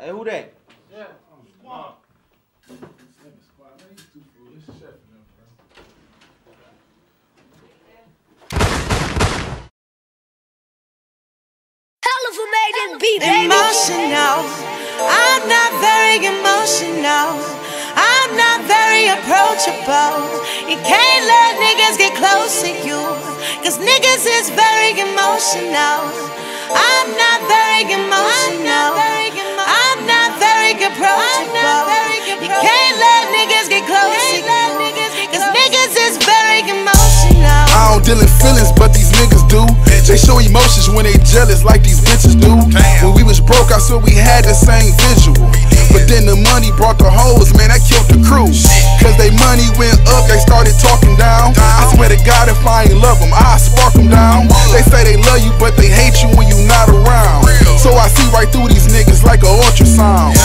Hey, who that? Yeah. Squad. Squad. Man, you too foolish. Chef in them, bro. Helluva made this beat, baby. Emotional. I'm not very emotional. I'm not very approachable. You can't let niggas get close to you. Cause niggas is very emotional. I'm not very emotional. Emotional. I don't deal in feelings, but these niggas do. They show emotions when they jealous, like these bitches do. When we was broke, I swear we had the same visual. But then the money brought the hoes, man, that killed the crew. Cause they money went up, they started talking down. I swear to God, if I ain't love them, I spark them down. They say they love you, but they hate you when you not around. So I see right through these niggas like a ultrasound.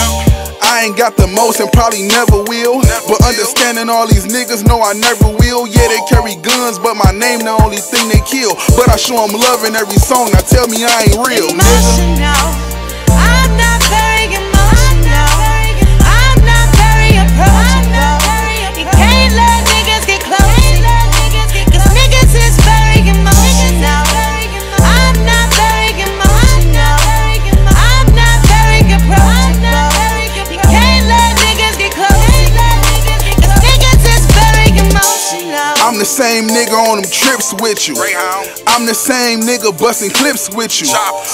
I ain't got the most and probably never will. But understanding all these niggas know I never will. Yeah, they carry guns, but my name the only thing they kill. But I show them love in every song. Now tell me I ain't real, nigga. emotional. I'm same nigga on them trips with you. I'm the same nigga busting clips with you.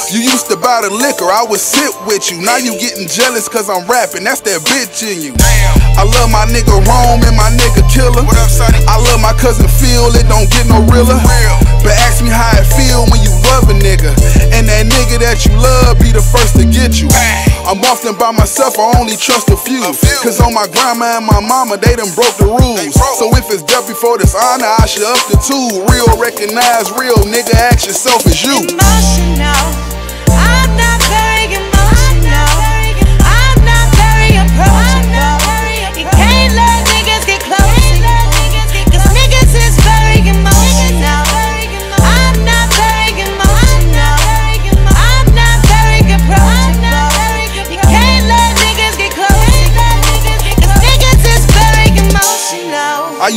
You used to buy the liquor, I would sit with you. Now you getting jealous cause I'm rapping, that's that bitch in you. I love my nigga Rome and my nigga Killer. What up, sir? I love my cousin Phil, it don't get no realer. But ask me how it feel when you love a nigga. And that nigga that you love be the first to get you. I'm often by myself, I only trust a few. Cause on my grandma and my mama, they done broke the rules. So if it's death before dishonor, I should up the two. Real recognize real, nigga, ask yourself as you. emotional.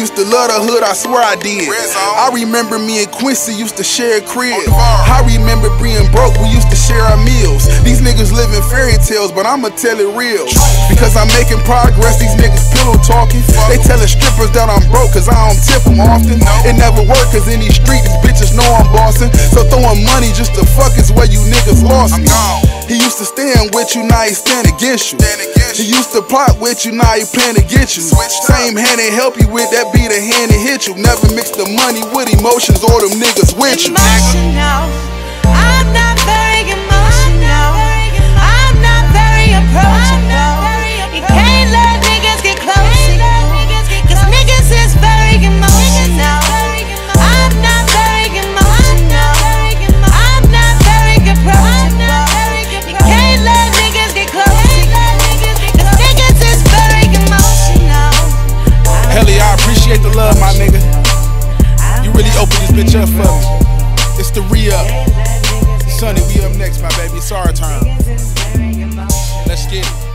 Used to love the hood, I swear I did. I remember me and Quincy used to share a crib. I remember being broke, we used to share our meals. These niggas living fairy tales, but I'ma tell it real. Because I'm making progress, these niggas pillow talking. They telling strippers that I'm broke, cause I don't tip them often. It never work, cause in these streets, these bitches know I'm bossing. So throwing money just to fuck is where you niggas lost me. He used to stand with you, now he stand against you. He used to plot with you, now he plan to get you. Same hand they help you with, that be the hand that hit you. Never mix the money with emotions or them niggas with you. emotional. I'm appreciate the love, my nigga. You really opened this bitch up for me. It's the re up. Sonny, we up next, my baby. It's our turn. Let's get it.